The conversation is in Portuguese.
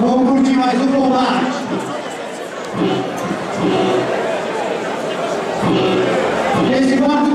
Vamos curtir mais um combate. Esse quarto